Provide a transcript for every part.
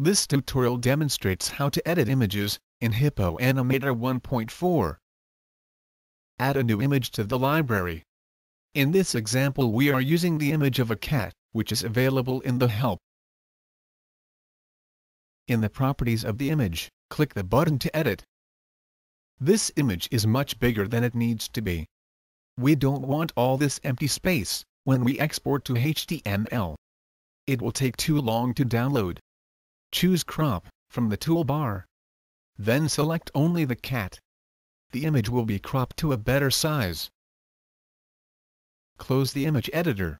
This tutorial demonstrates how to edit images in Hippo Animator 1.4. Add a new image to the library. In this example we are using the image of a cat, which is available in the Help. In the properties of the image, click the button to edit. This image is much bigger than it needs to be. We don't want all this empty space when we export to HTML. It will take too long to download. Choose Crop from the toolbar. Then select only the cat. The image will be cropped to a better size. Close the image editor.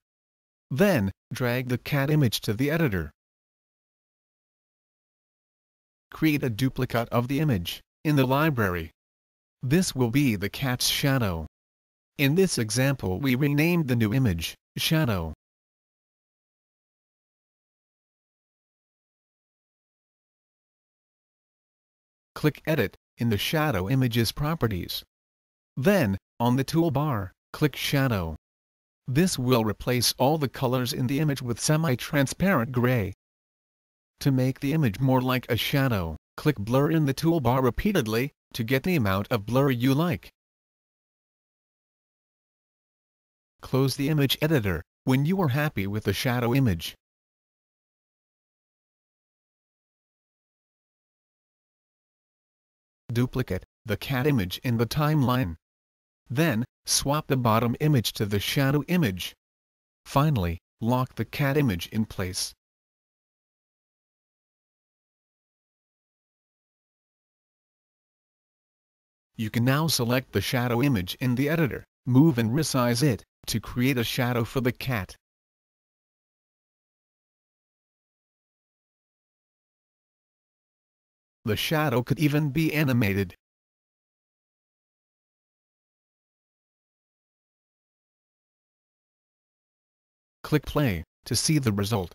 Then, drag the cat image to the editor. Create a duplicate of the image, in the library. This will be the cat's shadow. In this example we renamed the new image, Shadow. Click Edit, in the Shadow Images properties. Then, on the toolbar, click Shadow. This will replace all the colors in the image with semi-transparent gray. To make the image more like a shadow, click Blur in the toolbar repeatedly, to get the amount of blur you like. Close the image editor, when you are happy with the shadow image. Duplicate the cat image in the timeline. Then, swap the bottom image to the shadow image. Finally, lock the cat image in place. You can now select the shadow image in the editor, move and resize it, to create a shadow for the cat. The shadow could even be animated. Click play to see the result.